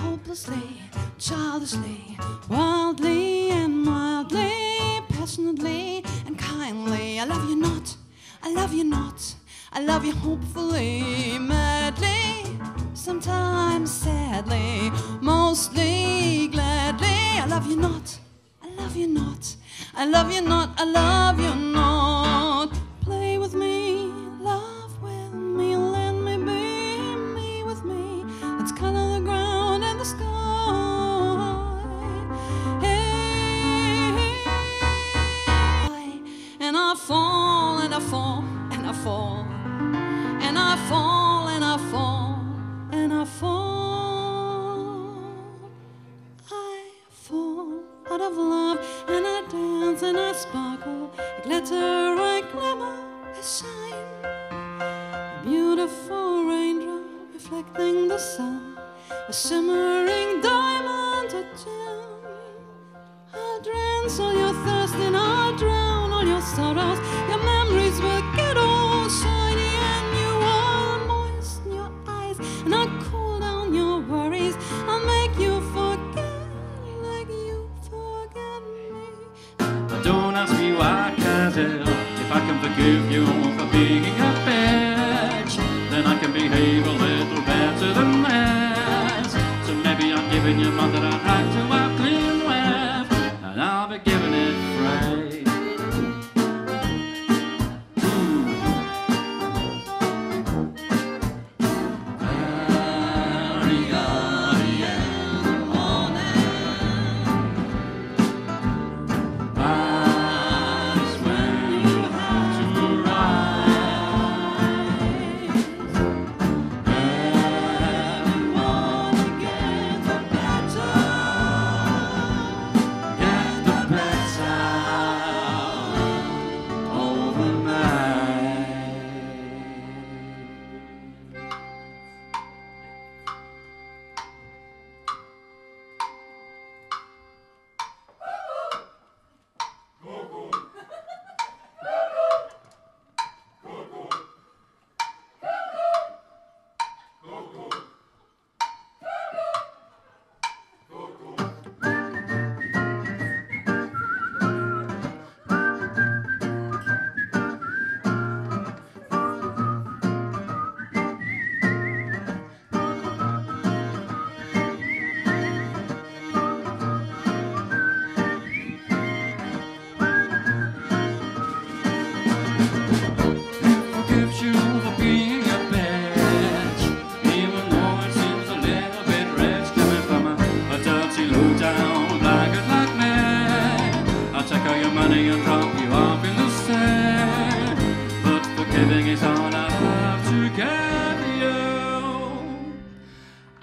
recklessly, childishly, wildly and mildly, passionately and kindly. I love you not, I love you not, I love you hopefully, madly, sometimes sadly, mostly gladly. I love you not, I love you not, I love you not, I love you not. Sparkle. I glitter, I glimmer, I shine. A beautiful raindrop reflecting the sun, a shimmering diamond, a gem. I'll dance all your thirst and I'll drown all your sorrows. Forgive you for being a bitch. Then I can behave a little better than this. So maybe I'm giving you more than I had to have clean with, and I'll be giving it free.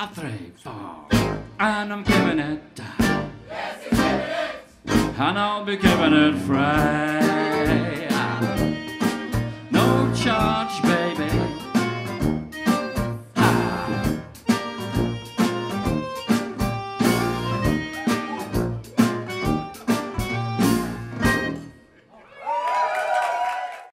A three, four, and I'm giving it down. And I'll be giving it free.